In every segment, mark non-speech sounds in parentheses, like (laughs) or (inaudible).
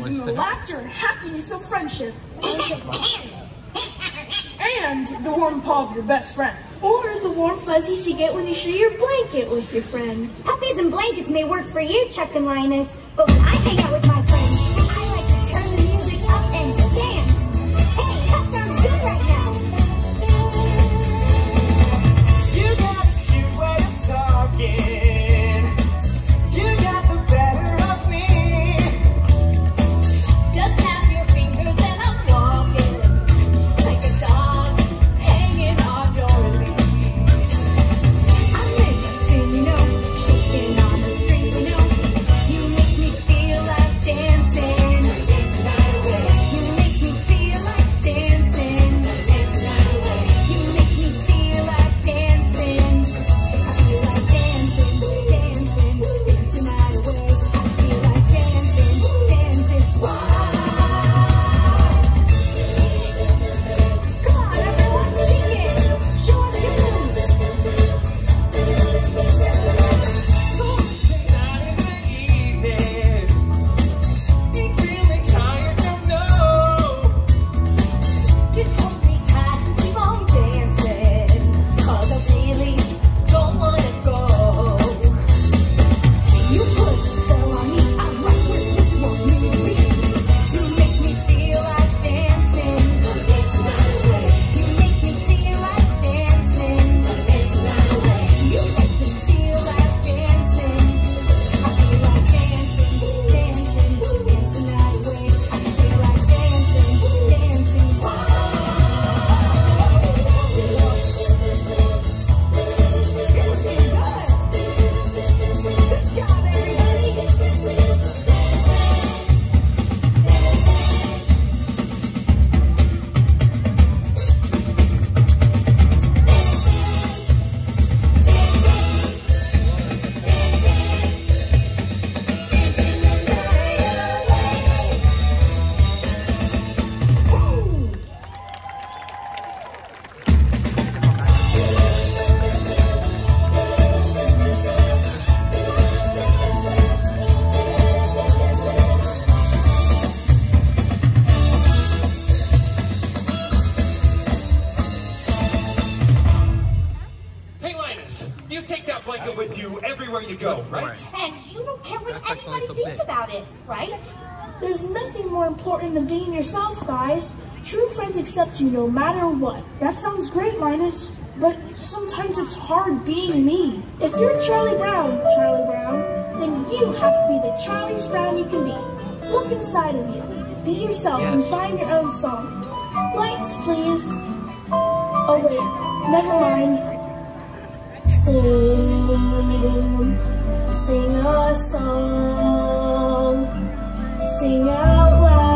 One than the laughter and happiness of friendship. and the warm paw of your best friend. Or the warm fuzzies you get when you share your blanket with your friend. Puppies and blankets may work for you, Chuck and Linus, but when I hang out with my you go, right? And you don't care what That's anybody so thinks big. about it, right? There's nothing more important than being yourself, guys. True friends accept you no matter what. That sounds great, Linus. But sometimes it's hard being me. If you're Charlie Brown, Charlie Brown, then you have to be the Charlie's Brown you can be. Look inside of you. Be yourself and find your own song. Lights, please. Oh wait, never mind. Sing, sing a song. Sing out loud,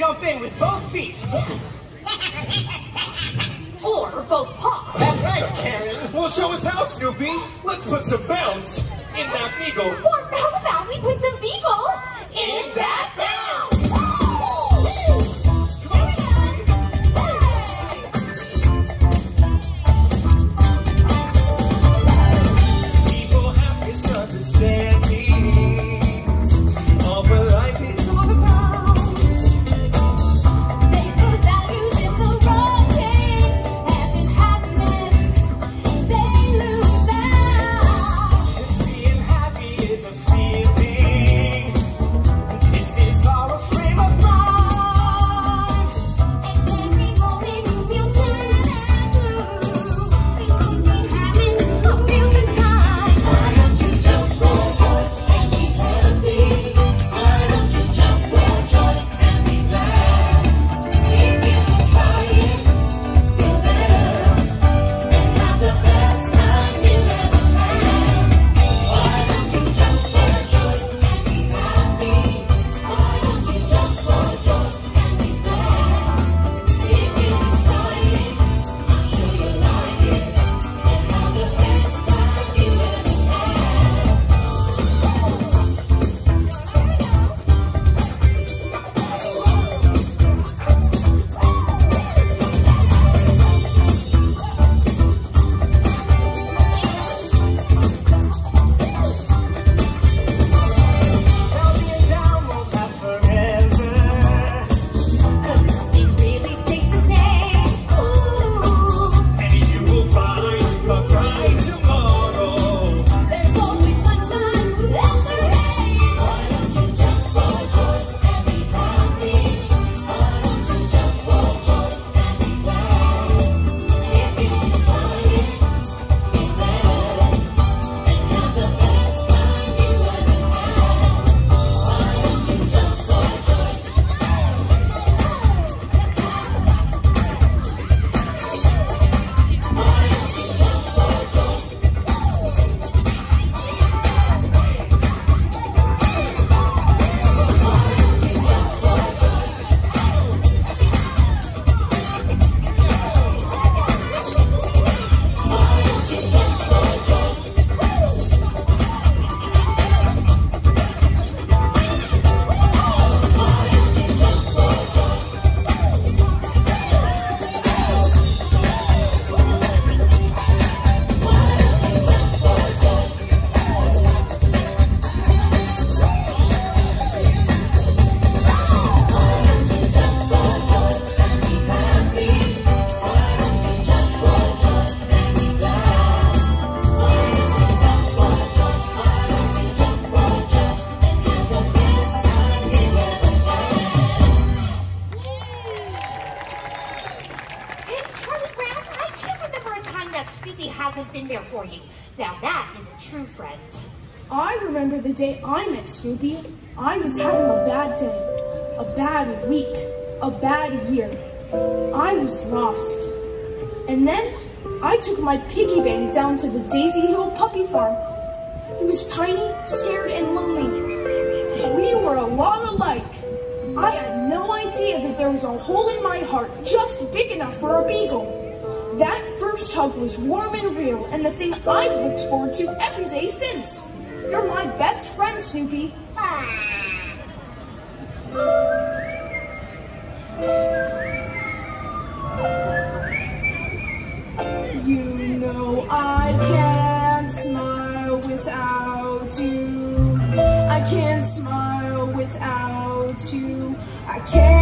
jump in with both feet. (laughs) or both paws. That's right, Karen. Well, show us how, Snoopy. Let's put some bounce in that beagle. remember the day I met Snoopy. I was having a bad day, a bad week, a bad year. I was lost. And then I took my piggy bank down to the Daisy Hill Puppy Farm. He was tiny, scared, and lonely. We were a lot alike. I had no idea that there was a hole in my heart just big enough for a beagle. That first hug was warm and real, and the thing I've looked forward to every day since. You're my best friend, Snoopy. You know I can't smile without you. I can't smile without you. I can't.